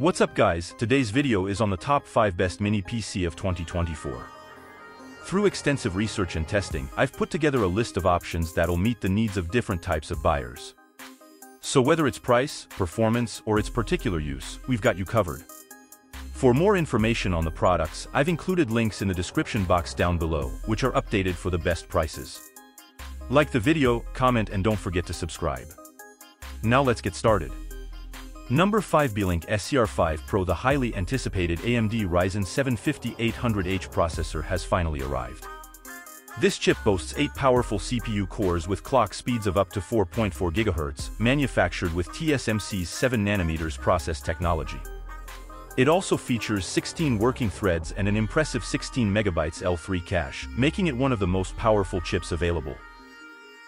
What's up guys, today's video is on the top 5 best mini PC of 2024. Through extensive research and testing, I've put together a list of options that'll meet the needs of different types of buyers. So whether it's price, performance, or its particular use, we've got you covered. For more information on the products, I've included links in the description box down below, which are updated for the best prices. Like the video, comment and don't forget to subscribe. Now let's get started. Number 5 Beelink SER5 Pro The highly anticipated AMD Ryzen 7 5800H processor has finally arrived. This chip boasts 8 powerful CPU cores with clock speeds of up to 4.4 GHz, manufactured with TSMC's 7nm process technology. It also features 16 working threads and an impressive 16 MB L3 cache, making it one of the most powerful chips available.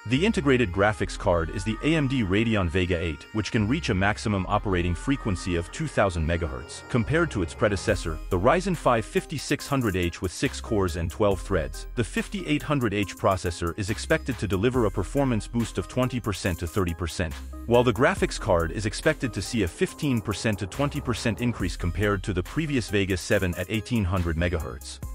The integrated graphics card is the AMD Radeon Vega 8, which can reach a maximum operating frequency of 2000 MHz. Compared to its predecessor, the Ryzen 5 5600H with 6 cores and 12 threads, the 5800H processor is expected to deliver a performance boost of 20% to 30%, while the graphics card is expected to see a 15% to 20% increase compared to the previous Vega 7 at 1800 MHz.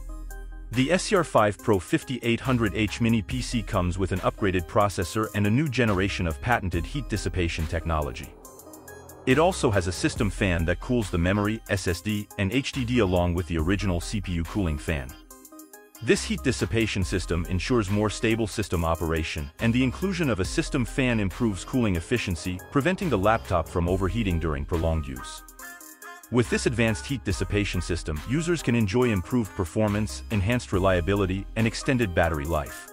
The SER5 Pro 5800H mini PC comes with an upgraded processor and a new generation of patented heat dissipation technology. It also has a system fan that cools the memory, SSD, and HDD along with the original CPU cooling fan. This heat dissipation system ensures more stable system operation, and the inclusion of a system fan improves cooling efficiency, preventing the laptop from overheating during prolonged use. With this advanced heat dissipation system, users can enjoy improved performance, enhanced reliability, and extended battery life.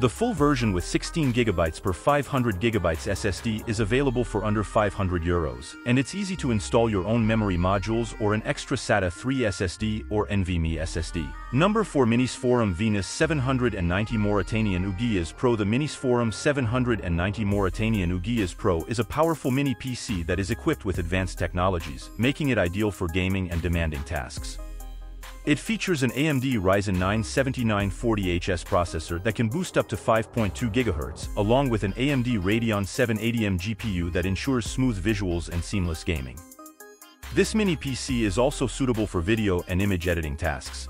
The full version with 16GB per 500GB SSD is available for under 500 euros, and it's easy to install your own memory modules or an extra SATA 3 SSD or NVMe SSD. Number 4 Minisforum Venus 790 Mauritanian UGIAS Pro The Minisforum 790 Mauritanian UGIAS Pro is a powerful mini PC that is equipped with advanced technologies, making it ideal for gaming and demanding tasks. It features an AMD Ryzen 9 7940HS processor that can boost up to 5.2 GHz, along with an AMD Radeon 780M GPU that ensures smooth visuals and seamless gaming. This mini PC is also suitable for video and image editing tasks.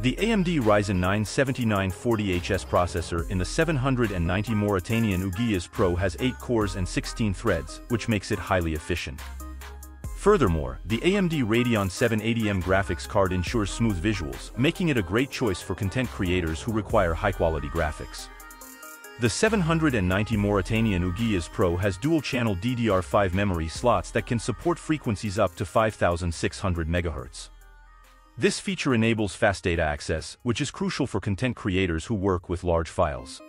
The AMD Ryzen 9 7940HS processor in the 790 Mauritanian UGIAS Pro has 8 cores and 16 threads, which makes it highly efficient. Furthermore, the AMD Radeon 780M graphics card ensures smooth visuals, making it a great choice for content creators who require high-quality graphics. The 790 Mauritanian UGIAS Pro has dual-channel DDR5 memory slots that can support frequencies up to 5600 MHz. This feature enables fast data access, which is crucial for content creators who work with large files.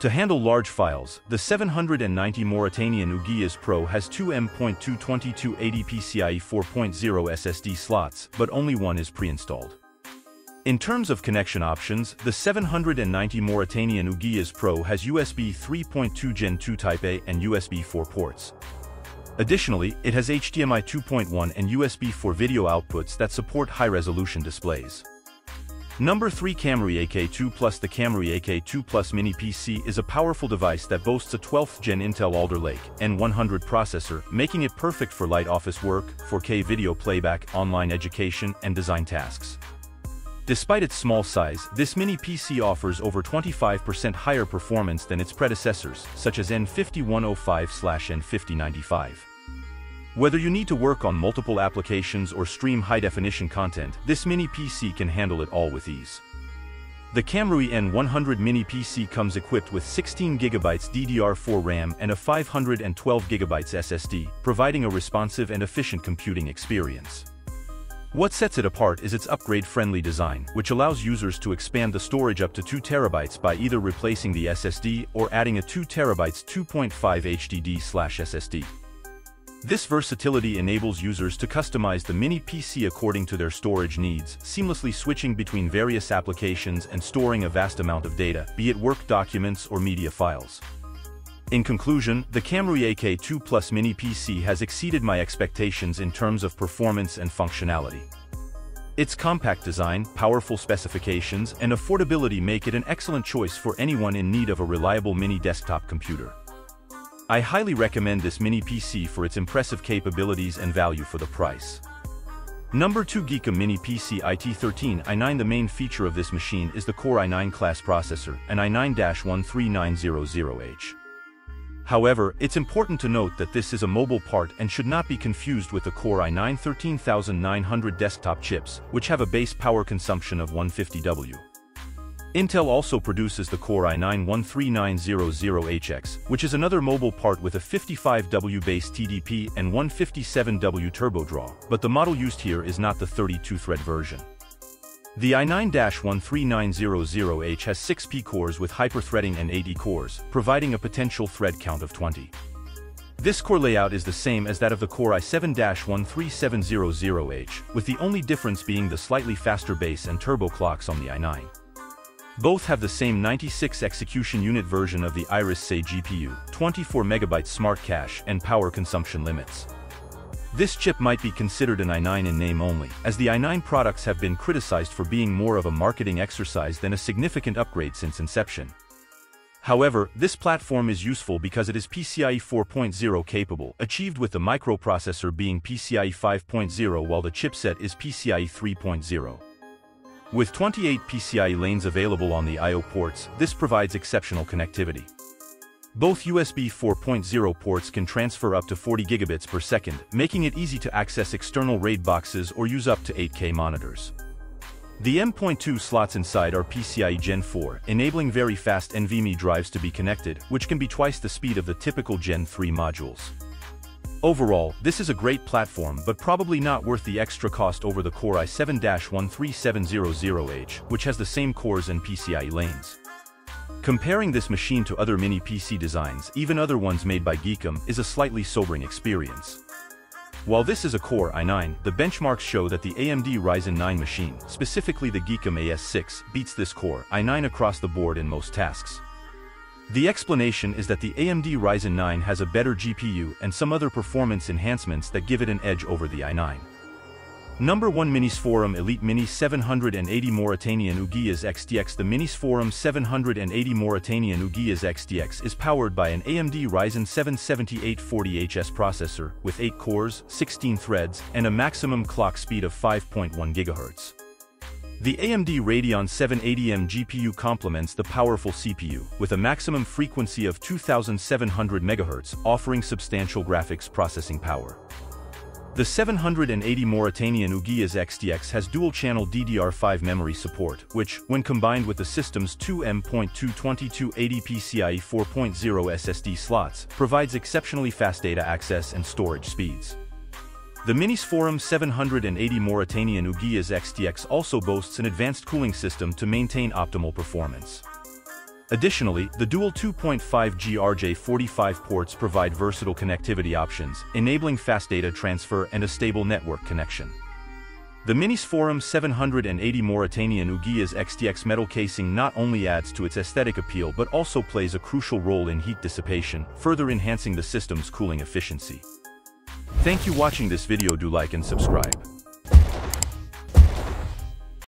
To handle large files, the 790 Mauritanian UGIAS Pro has two M.22280 PCIe 4.0 SSD slots, but only one is pre-installed. In terms of connection options, the 790 Mauritanian UGIAS Pro has USB 3.2 Gen 2 Type A and USB 4 ports. Additionally, it has HDMI 2.1 and USB 4 video outputs that support high-resolution displays. Number 3 Kamrui AK2 Plus The Kamrui AK2 Plus Mini PC is a powerful device that boasts a 12th gen Intel Alder Lake N100 processor, making it perfect for light office work, 4K video playback, online education, and design tasks. Despite its small size, this mini PC offers over 25% higher performance than its predecessors, such as N5105-N5095. Whether you need to work on multiple applications or stream high-definition content, this mini PC can handle it all with ease. The Kamrui N100 mini PC comes equipped with 16GB DDR4 RAM and a 512GB SSD, providing a responsive and efficient computing experience. What sets it apart is its upgrade-friendly design, which allows users to expand the storage up to 2TB by either replacing the SSD or adding a 2TB 2.5 HDD/SSD. This versatility enables users to customize the mini PC according to their storage needs, seamlessly switching between various applications and storing a vast amount of data, be it work documents or media files. In conclusion, the Kamrui AK2 Plus mini PC has exceeded my expectations in terms of performance and functionality. Its compact design, powerful specifications, and affordability make it an excellent choice for anyone in need of a reliable mini desktop computer. I highly recommend this mini PC for its impressive capabilities and value for the price. Number 2 Geekom Mini PC IT13 i9 The main feature of this machine is the Core i9 class processor, an i9-13900H. However, it's important to note that this is a mobile part and should not be confused with the Core i9 13900 desktop chips, which have a base power consumption of 150W. Intel also produces the Core i9-13900HX, which is another mobile part with a 55W base TDP and 157W turbo draw, but the model used here is not the 32-thread version. The i9-13900H has 6P cores with hyperthreading and 80 cores, providing a potential thread count of 20. This core layout is the same as that of the Core i7-13700H, with the only difference being the slightly faster base and turbo clocks on the i9. Both have the same 96 execution unit version of the Iris Xe GPU, 24MB smart cache, and power consumption limits. This chip might be considered an i9 in name only, as the i9 products have been criticized for being more of a marketing exercise than a significant upgrade since inception. However, this platform is useful because it is PCIe 4.0 capable, achieved with the microprocessor being PCIe 5.0 while the chipset is PCIe 3.0. With 28 PCIe lanes available on the I.O. ports, this provides exceptional connectivity. Both USB 4.0 ports can transfer up to 40 gigabits per second, making it easy to access external RAID boxes or use up to 8K monitors. The M.2 slots inside are PCIe Gen 4, enabling very fast NVMe drives to be connected, which can be twice the speed of the typical Gen 3 modules. Overall, this is a great platform but probably not worth the extra cost over the Core i7-13700H, which has the same cores and PCIe lanes. Comparing this machine to other mini PC designs, even other ones made by Geekom, is a slightly sobering experience. While this is a Core i9, the benchmarks show that the AMD Ryzen 9 machine, specifically the Geekom AS6, beats this Core i9 across the board in most tasks. The explanation is that the AMD Ryzen 9 has a better GPU and some other performance enhancements that give it an edge over the i9. Number 1 Minisforum Elite Mini 780 Mauritanian UGIAS XTX The Minisforum 780 Mauritanian UGIAS XTX is powered by an AMD Ryzen 7 7840HS processor with 8 cores, 16 threads, and a maximum clock speed of 5.1 GHz. The AMD Radeon 780M GPU complements the powerful CPU, with a maximum frequency of 2700 MHz, offering substantial graphics processing power. The 780 Mauritanian UGIAS XTX has dual-channel DDR5 memory support, which, when combined with the system's two M.22280 PCIe 4.0 SSD slots, provides exceptionally fast data access and storage speeds. The Minisforum 780 Mauritanian UGIAS XTX also boasts an advanced cooling system to maintain optimal performance. Additionally, the dual 2.5G RJ45 ports provide versatile connectivity options, enabling fast data transfer and a stable network connection. The Minisforum 780 Mauritanian UGIAS XTX metal casing not only adds to its aesthetic appeal but also plays a crucial role in heat dissipation, further enhancing the system's cooling efficiency. Thank you watching this video do like and subscribe.